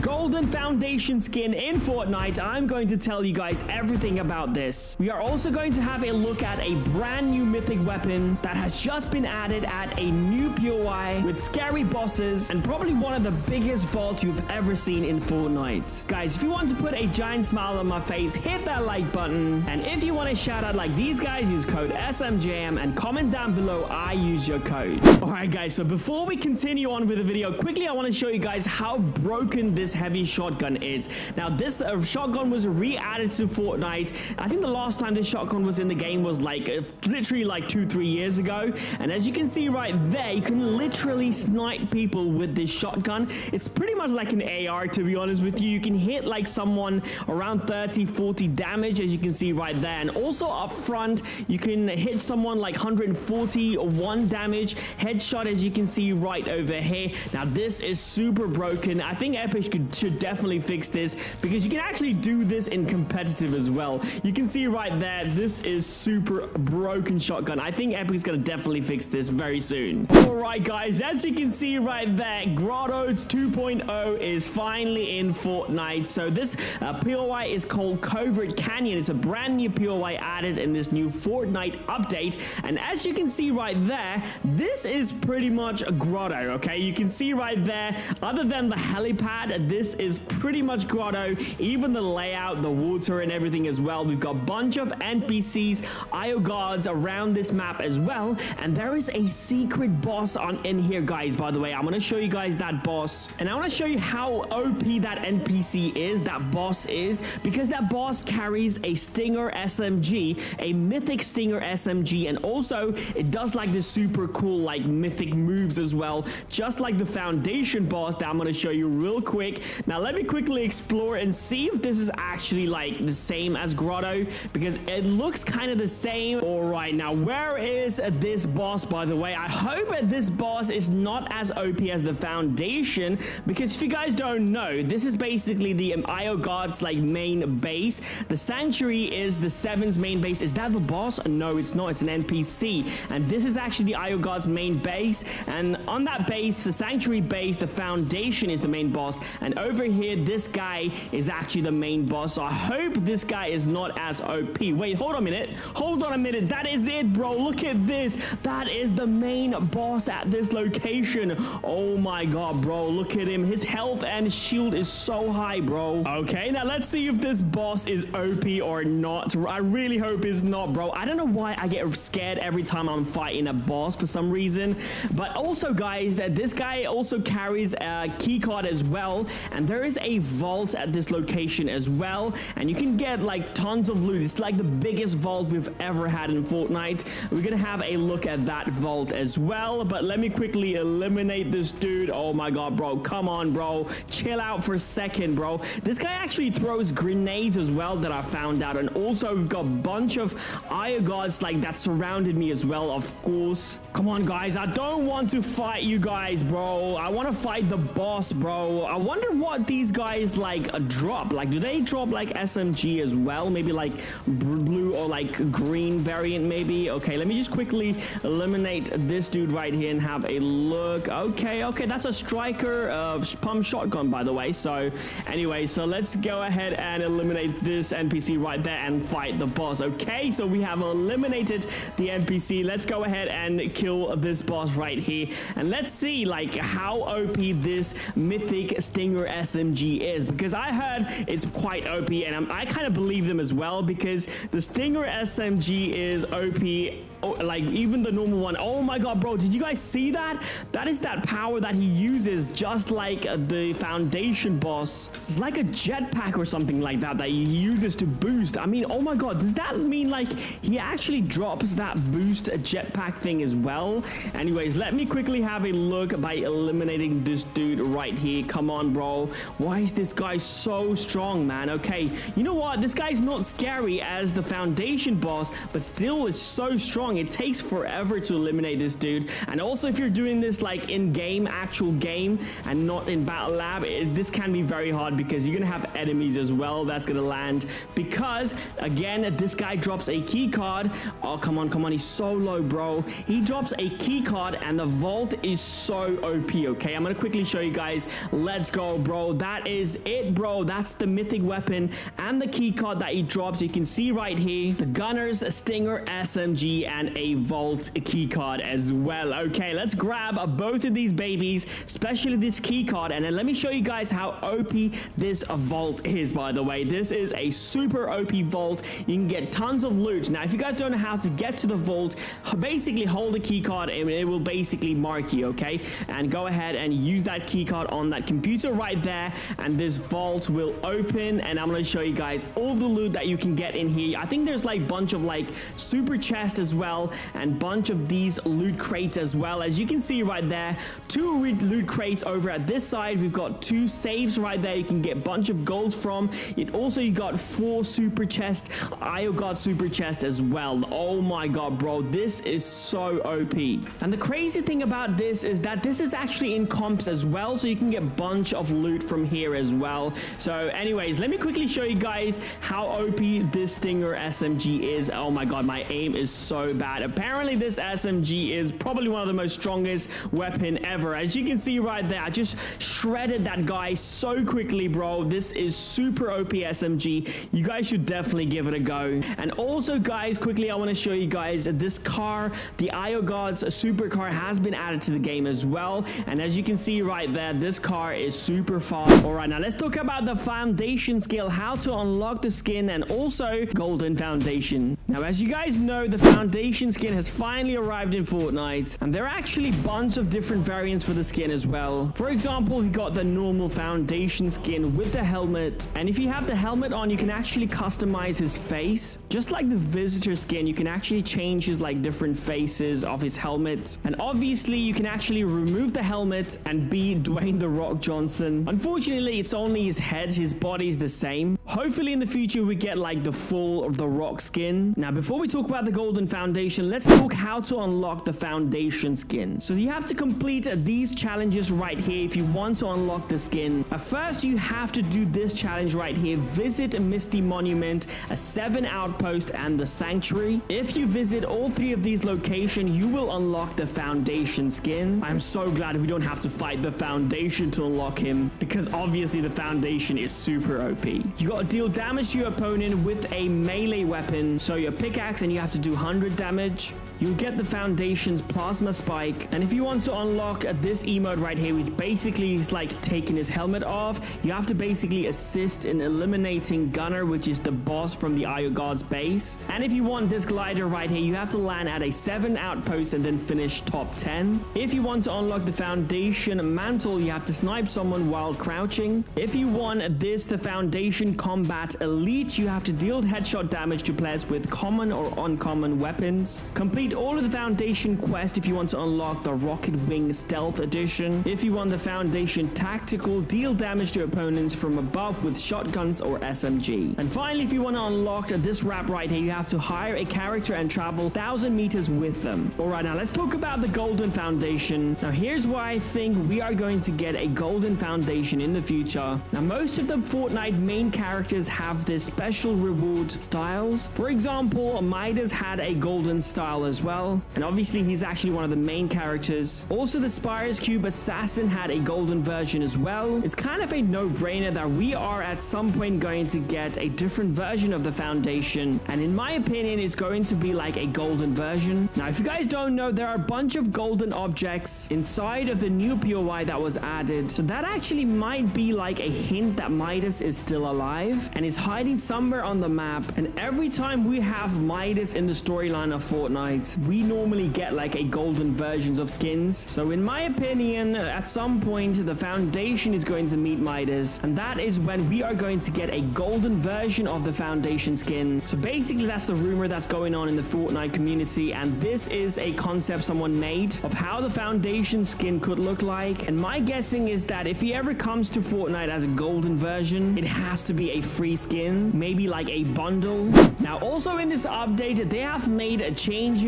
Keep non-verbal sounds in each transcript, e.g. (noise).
Golden Foundation skin in Fortnite. I'm going to tell you guys everything about this. We are also going to have a look at a brand new mythic weapon that has just been added at a new POI with scary bosses and probably one of the biggest vaults you've ever seen in Fortnite. Guys, if you want to put a giant smile on my face, hit that like button. And if you want a shout out like these guys, use code SMJM and comment down below I use your code. Alright guys, so before we continue on with the video, quickly I want to show you guys how broken this heavy shotgun is. Now this uh, shotgun was re-added to Fortnite. I think the last time this shotgun was in the game was like uh, literally like two, three years ago. And as you can see right there, you can literally snipe people with this shotgun. It's pretty much like an AR to be honest with you. You can hit like someone around 30, 40 damage as you can see right there. And also up front, you can hit someone like 141 damage headshot as you can see right over here. Now this is super broken. I think Epic could, should definitely fix this because you can actually do this in competitive as well. You can see right there, this is super broken shotgun. I think Epic is going to definitely fix this very soon. All right, guys, as you can see right there, Grottoes 2.0 is finally in Fortnite. So this uh, POI is called Covert Cavern. It's a brand new POI added in this new Fortnite update. And as you can see right there, this is pretty much a grotto, okay? You can see right there, other than the helipad, this is pretty much grotto. Even the layout, the water and everything as well. We've got a bunch of NPCs, IO guards around this map as well. And there is a secret boss on in here, guys, by the way. I'm going to show you guys that boss. And I want to show you how OP that NPC is, that boss is, because that boss carries a Stinger SMG, a mythic Stinger SMG, and also it does like this super cool like mythic moves as well, just like the Foundation boss that I'm going to show you real quick. Now, let me quickly explore and see if this is actually like the same as Grotto, because it looks kind of the same. All right, now where is this boss, by the way? I hope this boss is not as OP as the Foundation, because if you guys don't know, this is basically the um, IO Gods like main base. The Sanctuary is the Seven's main base. Is that the boss? No, it's not. It's an NPC. And this is actually the IO Gods main base. And on that base, the Sanctuary base, the Foundation is the main boss. And over here, this guy is actually the main boss. So I hope this guy is not as OP. Wait, hold on a minute. Hold on a minute. That is it, bro. Look at this. That is the main boss at this location. Oh my god, bro. Look at him. His health and shield is so high, bro. Okay, now let's see if this boss is OP or not. I really hope it's not, bro. I don't know why I get scared every time I'm fighting a boss for some reason. But also, guys, that this guy also carries a key card as well. And there is a vault at this location as well. And you can get like tons of loot. It's like the biggest vault we've ever had in Fortnite. We're gonna have a look at that vault as well. But let me quickly eliminate this dude. Oh my god, bro. Come on, bro. Chill out for a second, bro. This guy actually throws grenades as well that I found out. And also, we've got a bunch of IO gods like that surrounded me as well, of course. Come on, guys. I don't want to fight you guys, bro. I want to fight the boss, bro. I wonder what these guys like drop. Like, do they drop like SMG as well? Maybe like blue or like green variant, maybe? Okay, let me just quickly eliminate this dude right here and have a look. Okay, okay, that's a striker uh, pump shotgun, by the way. So, anyway, so let's go ahead and eliminate this NPC right there and fight the boss. Okay, so we have eliminated the NPC. Let's go ahead and kill this boss right here. And let's see, like, how OP this mythic Stinger SMG is. Because I heard it's quite OP, and I'm, I kind of believe them as well. Because the Stinger SMG is OP Oh, like even the normal one. Oh my god, bro, did you guys see that? That is that power that he uses just like the foundation boss. It's like a jetpack or something like that that he uses to boost. I mean, oh my god, does that mean like he actually drops that boost jetpack thing as well? Anyways, let me quickly have a look by eliminating this dude right here. Come on, bro. Why is this guy so strong, man? Okay, you know what? This guy's not scary as the foundation boss, but still is so strong It takes forever to eliminate this dude. And also if you're doing this like in game, actual game, and not in battle lab, it, this can be very hard because you're gonna have enemies as well that's gonna land. Because again, this guy drops a key card. Oh, come on, come on. He's so low, bro. He drops a key card and the vault is so OP, okay? I'm gonna quickly show you guys. Let's go, bro. That is it, bro. That's the mythic weapon and the key card that he drops. You can see right here, the Gunnar's, Stinger, SMG, and a vault key card as well. Okay, let's grab both of these babies, especially this key card, and then let me show you guys how OP this vault is, by the way. This is a super OP vault. You can get tons of loot. Now, if you guys don't know how to get to the vault, basically hold a key card and it will basically mark you, okay? And go ahead and use that key card on that computer right there, and this vault will open, and I'm gonna show you guys all the loot that you can get in here. I think there's like a bunch of like super chest as well, and bunch of these loot crates as well. As you can see right there, two loot crates over at this side. We've got two saves right there. You can get bunch of gold from. It also you got four super chest. I got super chest as well. Oh my god, bro, this is so OP. And the crazy thing about this is that this is actually in comps as well, so you can get bunch of loot from here as well. So anyways, let me quickly show you guys how OP this Stinger SMG is. Oh my god, my aim is so bad. Apparently this SMG is probably one of the most strongest weapon ever. As you can see right there, I just shredded that guy so quickly, bro. This is super OP SMG. You guys should definitely give it a go. And also, guys, quickly, I want to show you guys this car, the IO Gods supercar has been added to the game as well. And as you can see right there, this car is super fast. All right, now let's talk about the foundation skill, how to unlock the skin and also golden foundation. Now, as you guys know, the foundation skin has finally arrived in Fortnite. And there are actually bunch of different variants for the skin as well. For example, we got the normal foundation skin with the helmet. And if you have the helmet on, you can actually customize his face. Just like the visitor skin, you can actually change his like different faces of his helmet. And obviously, you can actually remove the helmet and be (laughs) Dwayne The Rock Johnson. Unfortunately, it's only his head. His body's the same. Hopefully, in the future, we get like the full of The Rock skin. Now, before we talk about the golden foundation, let's talk how to unlock the foundation skin. So you have to complete these challenges right here if you want to unlock the skin. At first, you have to do this challenge right here. Visit Misty Monument, a 7 outpost, and the Sanctuary. If you visit all three of these locations, you will unlock the foundation skin. I'm so glad we don't have to fight the foundation to unlock him because obviously the foundation is super OP. You got to deal damage to your opponent with a melee weapon. So your pickaxe and you have to do 100 damage damage. You'll get the Foundation's Plasma Spike. And if you want to unlock this emote right here, which basically is like taking his helmet off, you have to basically assist in eliminating Gunnar, which is the boss from the Io God's base. And if you want this glider right here, you have to land at a 7 outpost and then finish top 10. If you want to unlock the Foundation Mantle, you have to snipe someone while crouching. If you want this, the Foundation Combat Elite, you have to deal headshot damage to players with common or uncommon weapons. Complete all of the Foundation quest if you want to unlock the Rocket Wing Stealth Edition. If you want the Foundation Tactical, deal damage to opponents from above with shotguns or SMG. And finally, if you want to unlock this wrap right here, you have to hire a character and travel 1000 meters with them. Alright, now let's talk about the Golden Foundation. Now here's why I think we are going to get a Golden Foundation in the future. Now most of the Fortnite main characters have this special reward styles. For example, Midas had a golden style as well. And obviously he's actually one of the main characters. Also the Spires Cube Assassin had a golden version as well. It's kind of a no-brainer that we are at some point going to get a different version of the Foundation. And in my opinion, it's going to be like a golden version. Now, if you guys don't know, there are a bunch of golden objects inside of the new POI that was added. So that actually might be like a hint that Midas is still alive and is hiding somewhere on the map. And every time we have Midas in the storyline of Fortnite, we normally get like a golden versions of skins. So in my opinion, uh, at some point, the Foundation is going to meet Midas. And that is when we are going to get a golden version of the Foundation skin. So basically, that's the rumor that's going on in the Fortnite community. And this is a concept someone made of how the Foundation skin could look like. And my guessing is that if he ever comes to Fortnite as a golden version, it has to be a free skin, maybe like a bundle. Now, also in this update, they have made made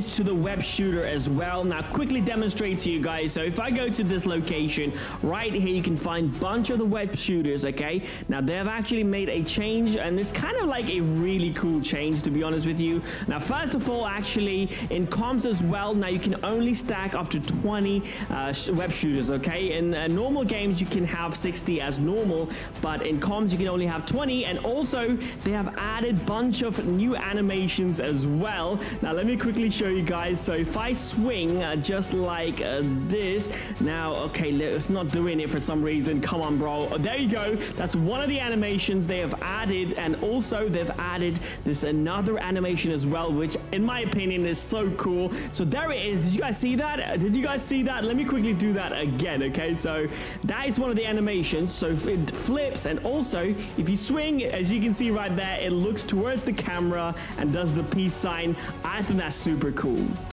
changes to the web shooter as well. Now, quickly demonstrate to you guys. So if I go to this location right here, you can find bunch of the web shooters, okay? Now, they have actually made a change and it's kind of like a really cool change, to be honest with you. Now, first of all, actually, in comms as well, now you can only stack up to 20 uh, web shooters, okay? In uh, normal games, you can have 60 as normal, but in comms, you can only have 20. And also, they have added bunch of new animations as well. Now, let me quickly show you guys. So if I swing uh, just like uh, this, now, okay, it's not doing it for some reason. Come on, bro. Oh, there you go. That's one of the animations they have added. And also, they've added this another animation as well, which in my opinion is so cool. So there it is. Did you guys see that? Did you guys see that? Let me quickly do that again, okay? So that is one of the animations. So it flips and also if you swing, as you can see right there, it looks towards the camera and does the peace sign. I think that's super cool.